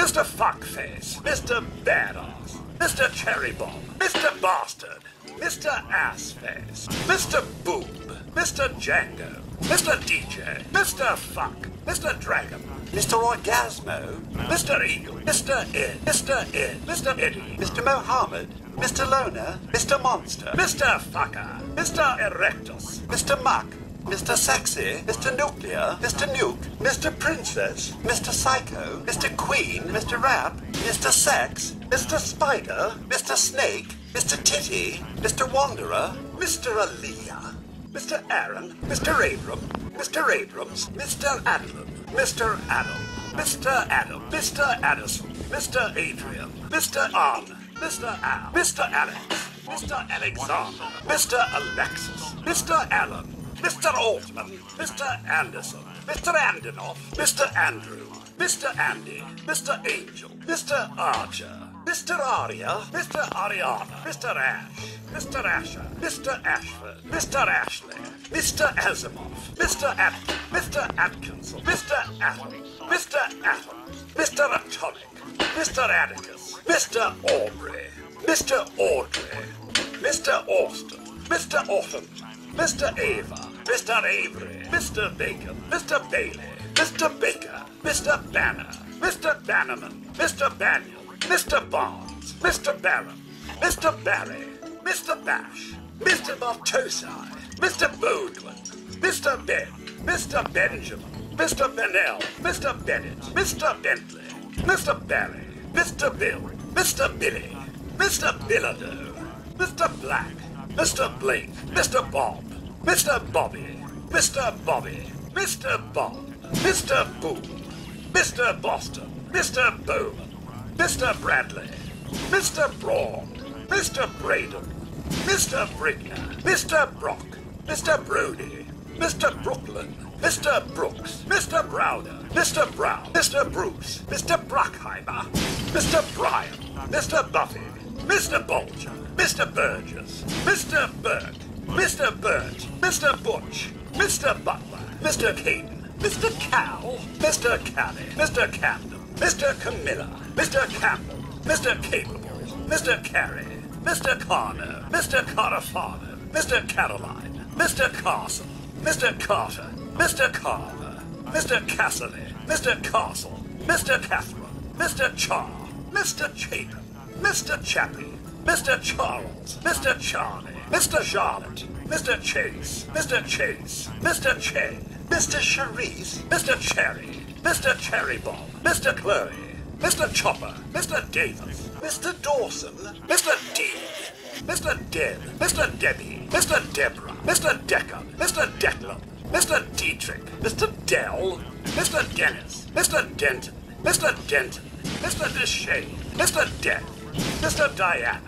Mr. Fuckface, Mr. Badass, Mr. Cherry Bomb, Mr. Bastard, Mr. Assface, Mr. Boob, Mr. Django, Mr. DJ, Mr. Fuck, Mr. Dragon, Mr. Orgasmo, Mr. Eagle, Mr. Ed, Mr. Ed, Mr. Eddie, Mr. Mohammed, Mr. Loner, Mr. Monster, Mr. Fucker, Mr. Erectus, Mr. Muck, Mr. Sexy, Mr. Nuclear, Mr. Nuke, Mr. Princess, Mr. Psycho, Mr. Queen, Mr. Rap, Mr. Sex, Mr. Spider, Mr. Snake, Mr. Titty, Mr. Wanderer, Mr. Aaliyah, Mr. Aaron, Mr. Abram, Mr. Abrams, Mr. Adlon, Mr. Adam, Mr. Adam, Mr. Addison, Mr. Adrian, Mr. Arn, Mr. Al, Mr. Alex, Mr. Alexander, Mr. Alexis, Mr. Allen, Mr. Altman, Mr. Anderson, Mr. Andinoff, Mr. Andrew, Mr. Andy, Mr. Angel, Mr. Archer, Mr. Aria, Mr. Ariana, Mr. Ash, Mr. Asher, Mr. Ashford, Mr. Ashley, Mr. Asimov, Mr. Atkin, Mr. Atkinson, Mr. Atom, Mr. Atom, Mr. Atomic, Mr. Atticus, Mr. Aubrey, Mr. Audrey, Mr. Austin, Mr. Autumn, Mr. Ava, Mr. Avery, Mr. Bacon, Mr. Bailey, Mr. Baker, Mr. Banner, Mr. Bannerman, Mr. Banyan, Mr. Barnes, Mr. Barron, Mr. Barry, Mr. Bash, Mr. Bartosai, Mr. Bodwin, Mr. Ben, Mr. Benjamin, Mr. Bennell, Mr. Bennett, Mr. Bentley, Mr. Barry, Mr. Bill, Mr. Billy, Mr. Billado, Mr. Black, Mr. Blake, Mr. Bob, Mr. Bobby, Mr. Bobby, Mr. Bob, Mr. Boom, Mr. Boston, Mr. Bowman, Mr. Bradley, Mr. Braun, Mr. Braden, Mr. Brigner, Mr. Brock, Mr. Brody, Mr. Brooklyn, Mr. Brooks, Mr. Browder, Mr. Brown, Mr. Bruce, Mr. Brockheimer, Mr. Bryan, Mr. Buffy, Mr. Bolger, Mr. Burgess, Mr. Burke, Mr. Burt, Mr. Butch, Mr. Butler, Mr. Caden, Mr. Cal, Mr. Callie, Mr. Camden, Mr. Camilla, Mr. Campbell, Mr. Capable, Mr. Carey, Mr. Carno, Mr. Carafano, Mr. Caroline, Mr. Carson, Mr. Carter, Mr. Carver, Mr. Cassidy, Mr. Castle, Mr. Catherine, Mr. Char, Mr. Chapin, Mr. Chappie, Mr. Charles, Mr. Charlie, Mr. Charlotte, Mr. Chase, Mr. Chase, Mr. Che, Mr. Cherise, Mr. Cherry, Mr. Cherry Bomb, Mr. Chloe, Mr. Chopper, Mr. Davis, Mr. Dawson, Mr. Dean, Mr. Deb, Mr. Debbie, Mr. Deborah, Mr. Decker, Mr. Declan, Mr. Dietrich, Mr. Dell, Mr. Dennis, Mr. Denton, Mr. Denton, Mr. Deshay, Mr. Death, Mr. Diana,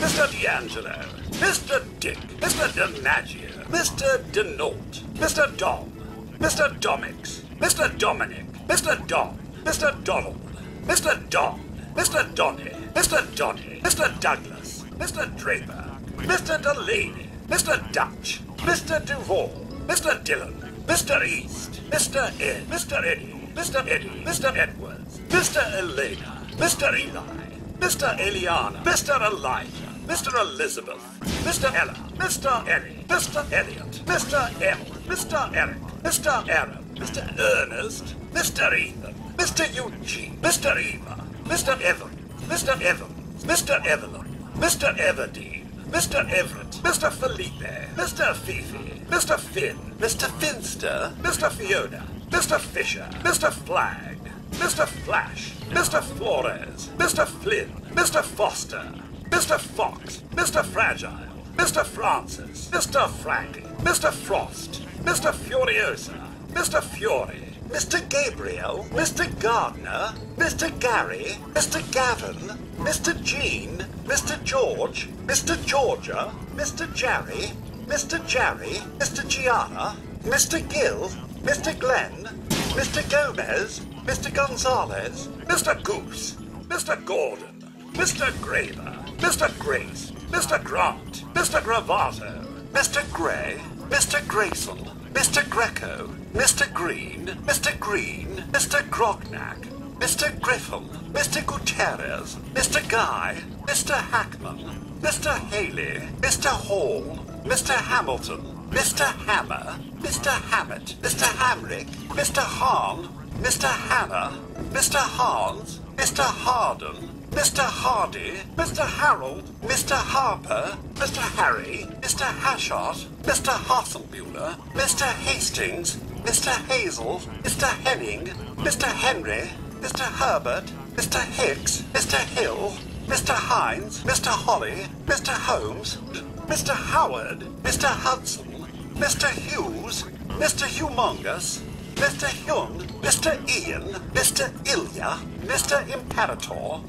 Mr. D'Angelo, Mr. Dick, Mr. DiMaggio, Mr. Denault, Mr. Dom, Mr. Domix, Mr. Dominic, Mr. Dom, Mr. Donald, Mr. Don, Mr. Donny, Mr. Donny, Mr. Douglas, Mr. Draper, Mr. Delaney, Mr. Dutch, Mr. Duval, Mr. Dillon, Mr. East, Mr. Ed, Mr. Eddie, Mr. Eddie, Mr. Edwards, Mr. Elena, Mr. Eli, Mr. Eliana, Mr. Elijah, Mr. Elizabeth, Mr. Ella, Mr. Ellie, Mr. Elliot, Mr. M, Mr. Eric, Mr. Aaron, Mr. Ernest, Mr. Ethan, Mr. Eugene, Mr. Eva, Mr. Evan, Mr. Evans, Mr. Evelyn, Mr. Everdeen, Mr. Everett, Mr. Felipe, Mr. Fifi, Mr. Finn, Mr. Finster, Mr. Fiona, Mr. Fisher, Mr. Flag, Mr. Flash, Mr. Flores, Mr. Flynn, Mr. Foster, Mr. Fox, Mr. Fragile, Mr. Francis, Mr. Frankie, Mr. Frost, Mr. Furiosa, Mr. Fury, Mr. Gabriel, Mr. Gardner, Mr. Gary, Mr. Gavin, Mr. Jean, Mr. George, Mr. Georgia, Mr. Jerry, Mr. Jerry, Mr. Gianna, Mr. Gill, Mr. Glenn, Mr. Gomez, Mr. Gonzalez, Mr. Goose, Mr. Gordon, Mr. Graver, Mr. Grace, Mr. Grant, Mr. Gravato, Mr. Gray, Mr. Grayson, Mr. Greco, Mr. Green, Mr. Green, Mr. Grognak, Mr. Griffin, Mr. Gutierrez, Mr. Guy, Mr. Hackman, Mr. Haley, Mr. Hall, Mr. Hamilton, Mr. Hammer, Mr. Hammett, Mr. Hamrick, Mr. Hahn, Mr. Hanna, Mr. Hans, Mr. Harden, Mr. Hardy, Mr. Harold, Mr. Harper, Mr. Harry, Mr. Hashot, Mr. Hasselmuller, Mr. Hastings, Mr. Hazel, Mr. Henning, Mr. Henry, Mr. Herbert, Mr. Hicks, Mr. Hill, Mr. Hines, Mr. Holly, Mr. Holmes, Mr. Howard, Mr. Hudson, Mr. Hughes, Mr. Humungus, Mr. Hyun, Mr. Ian, Mr. Ilya, Mr. Imperator,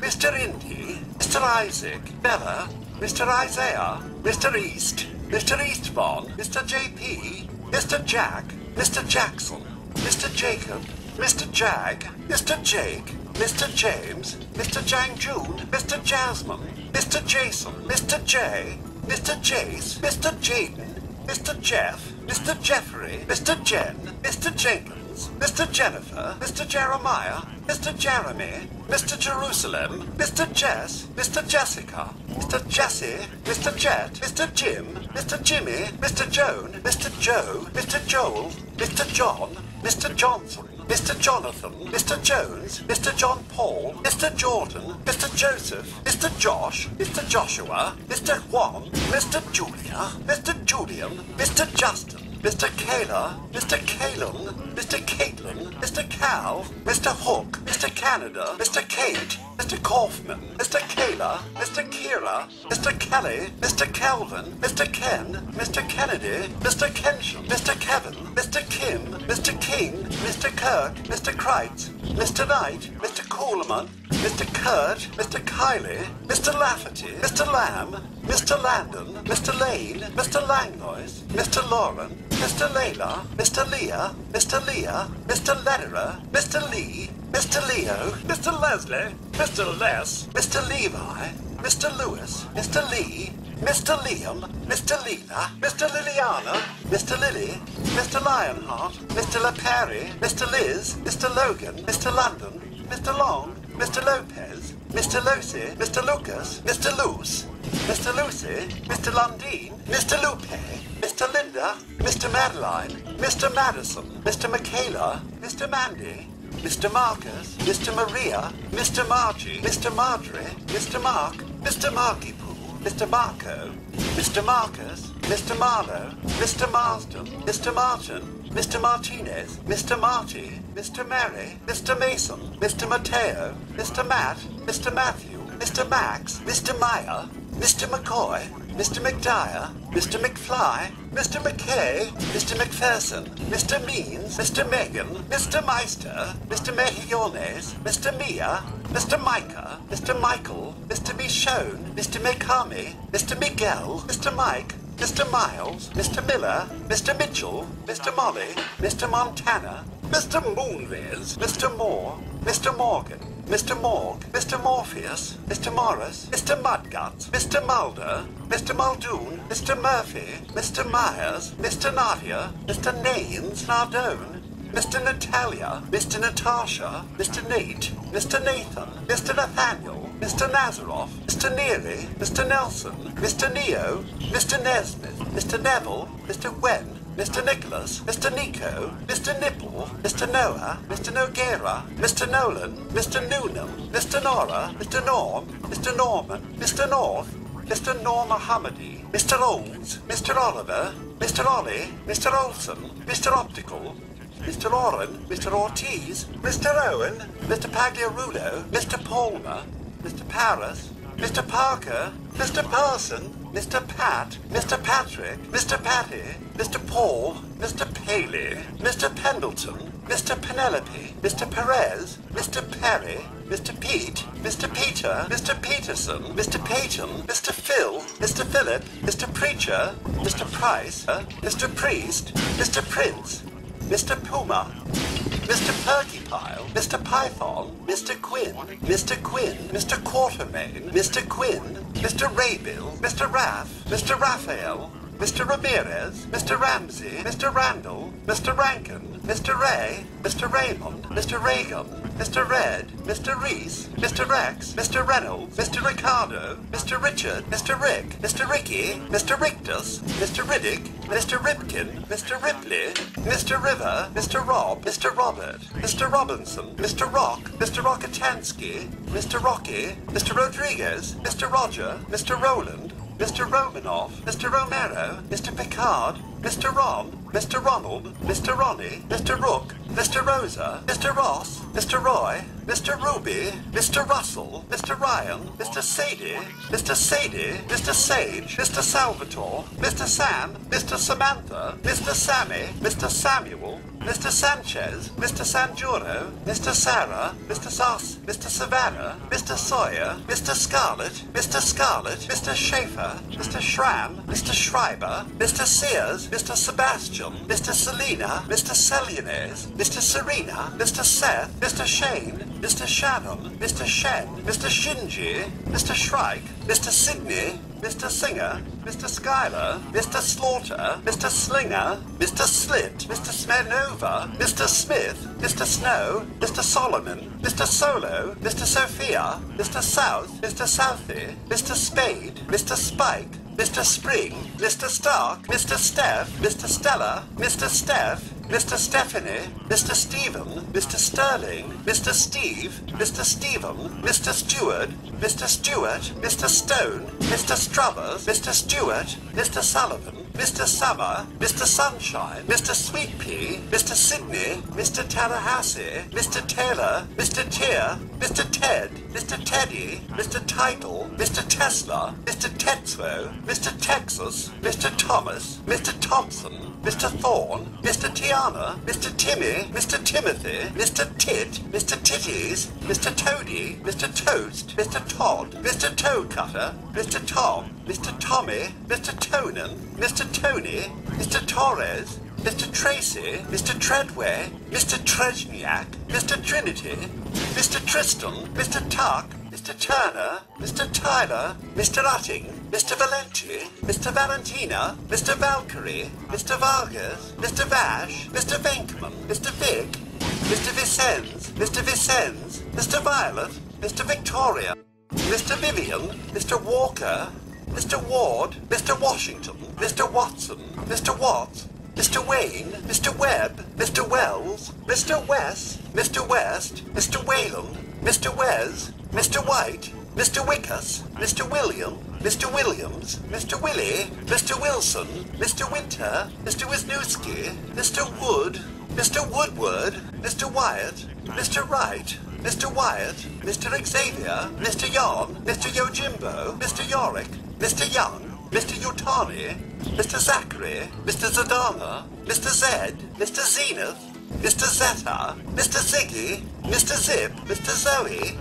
Mr. Indy, Mr. Isaac, Bella, Mr. Isaiah, Mr. East, Mr. Eastbourne, Mr. JP, Mr. Jack, Mr. Jackson, Mr. Jacob, Mr. Jag, Mr. Jake, Mr. James, Mr. Jang June, Mr. Jasmine, Mr. Jason, Mr. J, Mr. Jace, Mr. Jaden, Mr. Jeff, Mr. Jeffrey, Mr. Jen, Mr. Jenkins, Mr. Jennifer, Mr. Jeremiah, Mr. Jeremy, Mr. Jerusalem, Mr. Jess, Mr. Jessica, Mr. Jesse, Mr. Jet, Mr. Jim, Mr. Jimmy, Mr. Joan, Mr. Joe, Mr. Joel, Mr. John, Mr. Johnson, Mr. Jonathan, Mr. Jones, Mr. John Paul, Mr. Jordan, Mr. Joseph, Mr. Josh, Mr. Joshua, Mr. Juan, Mr. Julia, Mr. Julian, Mr. Justin, Mr. Kayla, Mr. Kalen, Mr. Caitlin, Mr. Cal, Mr. Hook, Mr. Canada, Mr. Kate, Mr. Kaufman, Mr. Kayla, Mr. Kira, Mr. Kelly, Mr. Calvin, Mr. Ken, Mr. Kennedy, Mr. Kenshin, Mr. Kevin, Mr. Kim, Mr. King, Mr. Kirk, Mr. Kreitz, Mr. Knight, Mr. Coleman, Mr. Kurt, Mr. Kiley, Mr. Lafferty, Mr. Lamb, Mr. Landon, Mr. Lane, Mr. Langlois, Mr. Lauren, Mr. Layla, Mr. Leah, Mr. Leah, Mr. Lederer, Mr. Lee, Mr. Leo, Mr. Leslie, Mr. Les, Mr. Levi, Mr. Lewis, Mr. Lee, Mr. Liam, Mr. Leela, Mr. Liliana, Mr. Lily, Mr. Lionheart, Mr. LaPerry, Mr. Liz, Mr. Logan, Mr. London, Mr. Long, Mr. Lopez, Mr. Lucy, Mr. Lucas, Mr. Luce, Mr. Lucy, Mr. Lundeen, Mr. Lupe, Mr. Linda, Mr. Madeline, Mr. Madison, Mr. Michaela, Mr. Mandy, Mr. Marcus, Mr. Maria, Mr. Margie, Mr. Marjorie, Mr. Mark, Mr. Marky Poo, Mr. Marco, Mr. Marcus, Mr. Marlowe, Mr. Marsden, Mr. Martin, Mr. Martinez, Mr. Marty, Mr. Mary, Mr. Mason, Mr. Mateo, Mr. Matt, Mr. Matthew, Mr. Max, Mr. Meyer, Mr. McCoy, Mr. McDyer, Mr. McFly, Mr. McKay, Mr. McPherson, Mr. Means, Mr. Megan, Mr. Meister, Mr. Mejiones, Mr. Mia, Mr. Micah, Mr. Michael, Mr. Michonne, Mr. Mikami, Mr. Miguel, Mr. Mike, Mr. Miles, Mr. Miller, Mr. Mitchell, Mr. Molly, Mr. Montana, Mr. Moonves, Mr. Moore, Mr. Morgan, Mr. Morg, Mr. Morpheus, Mr. Morris, Mr. Mudguts, Mr. Mulder, Mr. Muldoon, Mr. Murphy, Mr. Myers, Mr. Nadia, Mr. Naines, Nardone, Mr. Natalia, Mr. Natasha, Mr. Nate, Mr. Nathan, Mr. Nathaniel, Mr. Nazaroff, Mr. Neary, Mr. Nelson, Mr. Neo, Mr. Nesmith, Mr. Neville, Mr. Wen, Mr. Nicholas, Mr. Nico, Mr. Nipple, Mr. Noah, Mr. Noguera, Mr. Nolan, Mr. Noonan, Mr. Nora, Mr. Norm, Mr. Norman, Mr. North, Mr. Norm Mohammadi, Mr. Olds, Mr. Oliver, Mr. Ollie, Mr. Olson, Mr. Optical, Mr. Oren, Mr. Ortiz, Mr. Owen, Mr. Pagliarulo, Mr. Palmer, Mr. Paris, Mr. Parker, Mr. Parson, Mr. Pat, Mr. Patrick, Mr. Patty, Mr. Paul, Mr. Paley, Mr. Pendleton, Mr. Penelope, Mr. Perez, Mr. Perry, Mr. Pete, Mr. Peter, Mr. Peterson, Mr. Peyton, Mr. Phil, Mr. Philip, Mr. Preacher, Mr. Price, Mr. Priest, Mr. Prince, Mr. Puma, Mr. Perkypile, Mr. Python, Mr. Quinn, Mr. Quinn, Mr. Quartermain, Mr. Quinn, Mr. Raybill, Mr. Raff, Mr. Raphael, Mr. Ramirez, Mr. Ramsey, Mr. Randall, Mr. Rankin, Mr. Ray, Mr. Raymond, Mr. Reagan, Mr. Red, Mr. Reese, Mr. Rex, Mr. Reynolds, Mr. Ricardo, Mr. Richard, Mr. Rick, Mr. Ricky, Mr. Rictus, Mr. Riddick, Mr. Ripkin, Mr. Ripley, Mr. River, Mr. Rob, Mr. Robert, Mr. Robinson, Mr. Rock, Mr. Rockatansky, Mr. Rocky, Mr. Rodriguez, Mr. Roger, Mr. Roland, Mr. Romanoff, Mr. Romero, Mr. Picard, Mr. Ron, Mr. Ronald, Mr. Ronnie, Mr. Rook, Mr. Rosa, Mr. Ross, Mr. Roy, Mr. Ruby, Mr. Russell, Mr. Ryan, Mr. Sadie, Mr. Sadie, Mr. Sage, Mr. Salvatore, Mr. Sam, Mr. Samantha, Mr. Sammy, Mr. Samuel, Mr. Sanchez, Mr. Sanjuro, Mr. Sarah, Mr. Sauce, Mr. Savannah, Mr. Sawyer, Mr. Scarlett, Mr. Scarlett, Mr. Schaefer, Mr. Schramm, Mr. Schreiber, Mr. Sears, Mr. Sebastian, Mr. Selina, Mr. Seliones, Mr. Serena, Mr. Seth, Mr. Shane, Mr. Shannon, Mr. Shen, Mr. Shinji, Mr. Shrike, Mr. Sydney, Mr. Singer, Mr. Schuyler, Mr. Slaughter, Mr. Slinger, Mr. Slit, Mr. Smenova, Mr. Smith, Mr. Snow, Mr. Solomon, Mr. Solo, Mr. Sophia, Mr. South, Mr. Southey, Mr. Spade, Mr. Spike, Mr. Spring, Mr. Stark, Mr. Steph, Mr. Stella, Mr. Steph, Mr. Stephanie, Mr. Stephen, Mr. Sterling, Mr. Steve, Mr. Stephen, Mr. Stewart, Mr. Stewart, Mr. Stone, Mr. Struthers, Mr. Stewart, Mr. Sullivan, Mr. Summer, Mr. Sunshine, Mr. Sweet Pea, Mr. Sydney, Mr. Tallahassee, Mr. Taylor, Mr. Tier, Mr. Ted, Mr. Teddy, Mr. Title, Mr. Tesla, Mr. Tetsuo, Mr. Texas, Mr. Thomas, Mr. Thompson, Mr. Thorne, Mr. Tiana, Mr. Timmy, Mr. Timothy, Mr. Tit, Mr. Titties, Mr. Toady, Mr. Toast, Mr. Todd, Mr. Toad Cutter, Mr. Tom, Mr. Tommy, Mr. Tonan, Mr. Tony, Mr. Torres, Mr. Tracy, Mr. Treadway, Mr. Tresniak, Mr. Trinity, Mr. Tristan, Mr. Tuck, Mr. Turner, Mr. Tyler, Mr. Utting, Mr. Valenti, Mr. Valentina, Mr. Valkyrie, Mr. Vargas, Mr. Vash, Mr. Venkman, Mr. Vic, Mr. Vicens, Mr. Vicens, Mr. Violet, Mr. Victoria, Mr. Vivian, Mr. Walker, Mr. Ward, Mr. Washington, Mr. Watson, Mr. Watts, Mr. Wayne, Mr. Webb, Mr. Wells, Mr. West, Mr. West, Mr. Wayland, Mr. Wes, Mr. White, Mr. Wikus, Mr. William, Mr. Williams, Mr. Willie, Mr. Wilson, Mr. Winter, Mr. Wisniewski, Mr. Wood, Mr. Woodward, Mr. Wyatt, Mr. Wright, Mr. Wyatt, Mr. Xavier, Mr. Yon, Mr. Yojimbo, Mr. Yorick, Mr. Young, Mr. Yutani, Mr. Zachary, Mr. Zadana, Mr. Zed, Mr. Zenith, Mr. Zeta, Mr. Ziggy, Mr. Zip, Mr. Zoe,